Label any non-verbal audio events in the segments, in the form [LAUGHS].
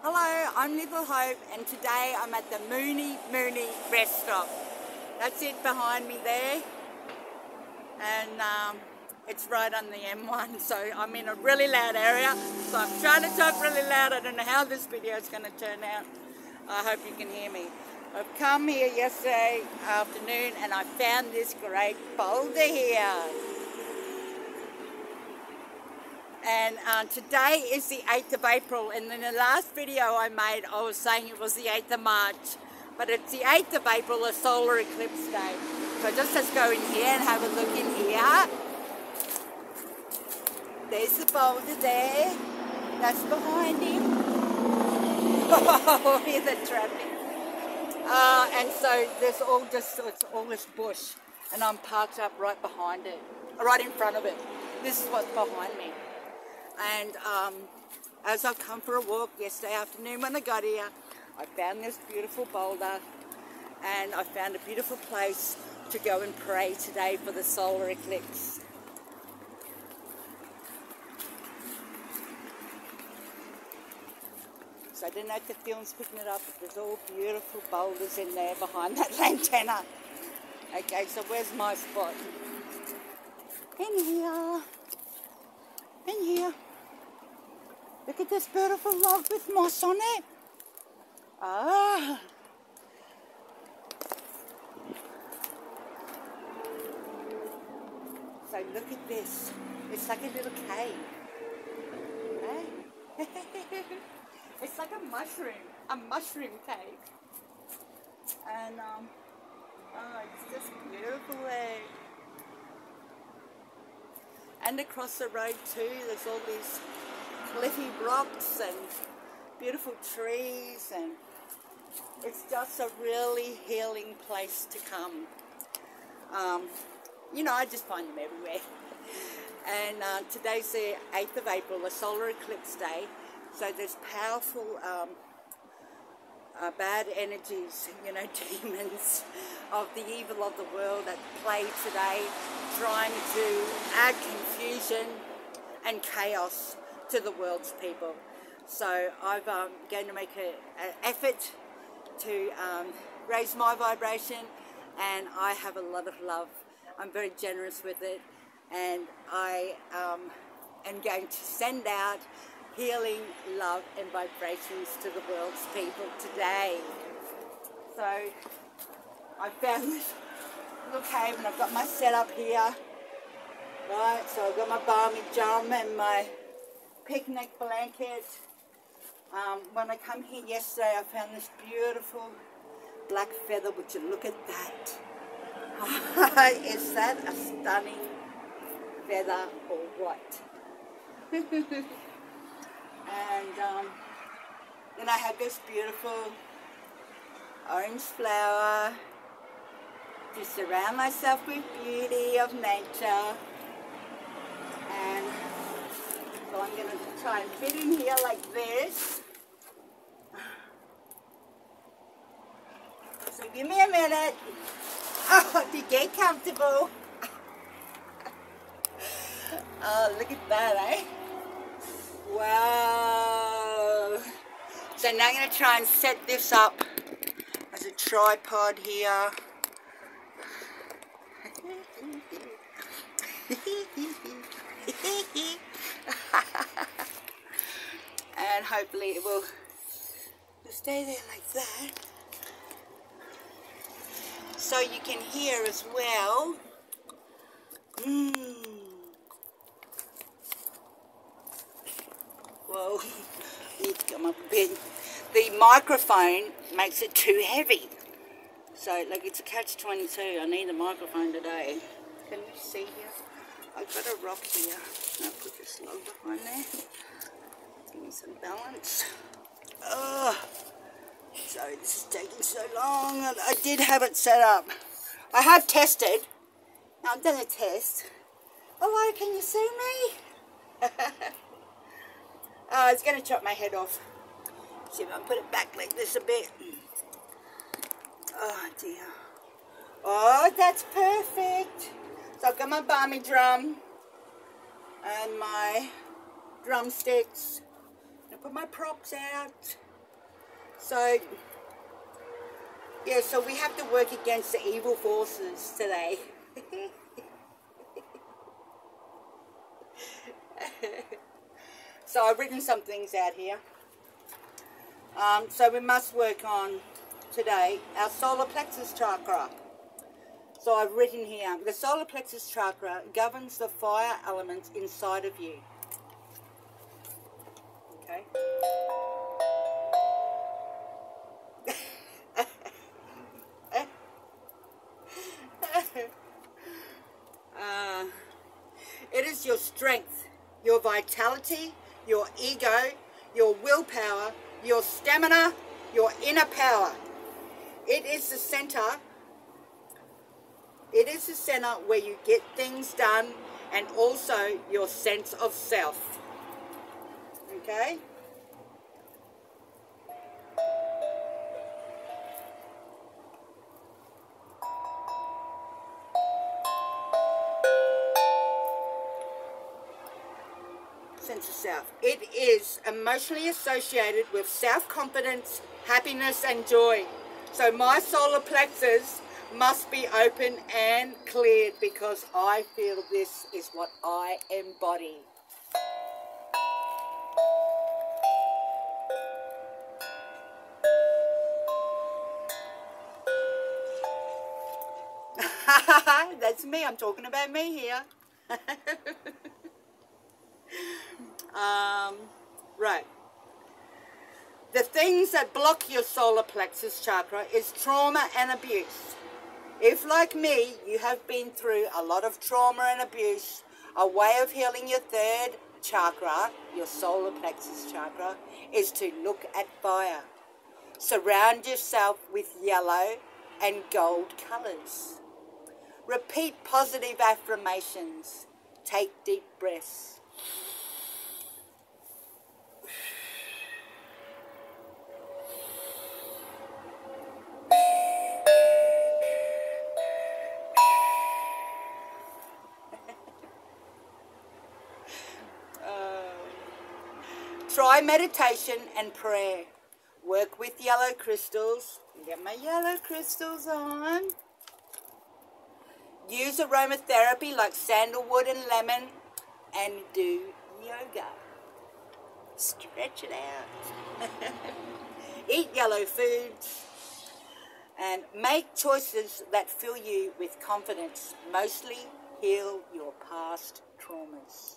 Hello, I'm Lethal Hope and today I'm at the Mooney Mooney Rest Stop. That's it behind me there and um, it's right on the M1 so I'm in a really loud area so I'm trying to talk really loud. I don't know how this video is going to turn out. I hope you can hear me. I've come here yesterday afternoon and I found this great boulder here. And uh, today is the 8th of April and in the last video I made I was saying it was the 8th of March but it's the 8th of April a solar eclipse day. So just let's go in here and have a look in here. There's the boulder there. That's behind him. [LAUGHS] Oh hear the traffic. Uh, and so there's all just it's all this bush and I'm parked up right behind it right in front of it. This is what's behind me and um, as I've come for a walk yesterday afternoon when I got here, I found this beautiful boulder and I found a beautiful place to go and pray today for the solar eclipse. So I don't know if the film's picking it up, but there's all beautiful boulders in there behind that [LAUGHS] antenna. Okay, so where's my spot? In here. In here. Look at this beautiful log with moss on it. Ah. So look at this. It's like a little cave. Eh? [LAUGHS] it's like a mushroom, a mushroom cave. And um, oh, it's just beautiful there. And across the road too, there's all these cliffy rocks and beautiful trees and it's just a really healing place to come. Um, you know, I just find them everywhere. [LAUGHS] And uh, today's the 8th of April, a solar eclipse day. So there's powerful um, uh, bad energies, you know, [LAUGHS] demons of the evil of the world that play today, trying to add confusion and chaos to the world's people. So I'm um, going to make an effort to um, raise my vibration and I have a lot of love. I'm very generous with it and I um, am going to send out healing love and vibrations to the world's people today. So I found this little cave and I've got my setup here. Right, so I've got my barmy drum and my picnic blanket. Um, when I come here yesterday, I found this beautiful black feather. Would you look at that? [LAUGHS] Is that a stunning feather or what? [LAUGHS] and um, then I have this beautiful orange flower to surround myself with beauty of nature. And so I'm going to try and fit in here like this. So give me a minute. Oh, to get comfortable. Oh, look at that, eh? Wow. So now I'm going to try and set this up as a tripod here. [LAUGHS] [LAUGHS] and hopefully it will stay there like that. So you can hear as well. Mm. Whoa, [LAUGHS] need to come up a bit. The microphone makes it too heavy. So, like, it's a catch-22. I need a microphone today. Can you see here? I've got a rock here. I'll put this log behind there. Give me some balance. Oh, sorry this is taking so long. I did have it set up. I have tested. Now I'm going a test. Oh, can you see me? [LAUGHS] oh, it's going to chop my head off. See if I put it back like this a bit. Oh dear. Oh, that's perfect. So I've got my barmy drum and my drumsticks. I put my props out. So, yeah, so we have to work against the evil forces today. [LAUGHS] so I've written some things out here. Um, so we must work on today our solar plexus chakra. So I've written here, the solar plexus chakra governs the fire element inside of you. Okay. [LAUGHS] uh, it is your strength, your vitality, your ego, your willpower, your stamina, your inner power. It is the center. It is the center where you get things done and also your sense of self. Okay? sense of self. It is emotionally associated with self-confidence, happiness and joy. So my solar plexus must be open and cleared because I feel this is what I embody. [LAUGHS] That's me, I'm talking about me here. [LAUGHS] Um, right. The things that block your solar plexus chakra is trauma and abuse. If, like me, you have been through a lot of trauma and abuse, a way of healing your third chakra, your solar plexus chakra, is to look at fire. Surround yourself with yellow and gold colors. Repeat positive affirmations. Take deep breaths. Try meditation and prayer. Work with yellow crystals. Get my yellow crystals on. Use aromatherapy like sandalwood and lemon and do yoga. Stretch it out. [LAUGHS] Eat yellow foods and make choices that fill you with confidence. Mostly heal your past traumas.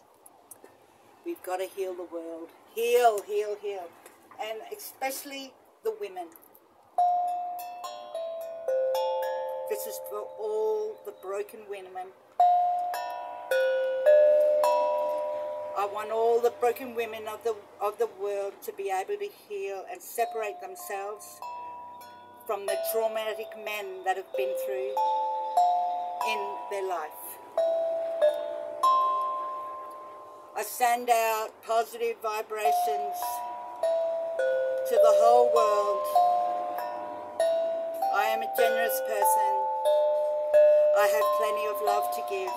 We've got to heal the world. Heal, heal, heal. And especially the women. This is for all the broken women. I want all the broken women of the of the world to be able to heal and separate themselves from the traumatic men that have been through in their life. I send out positive vibrations to the whole world. I am a generous person. I have plenty of love to give.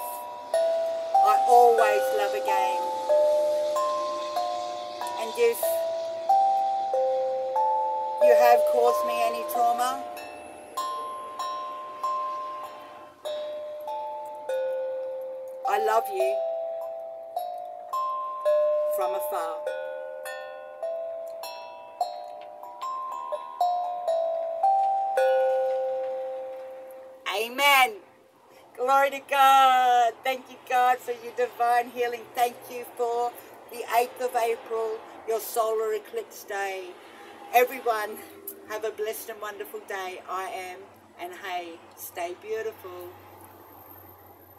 I always love again. And if you have caused me any trauma, I love you from afar. Amen. Glory to God. Thank you, God, for your divine healing. Thank you for the 8th of April, your solar eclipse day. Everyone, have a blessed and wonderful day. I am, and hey, stay beautiful.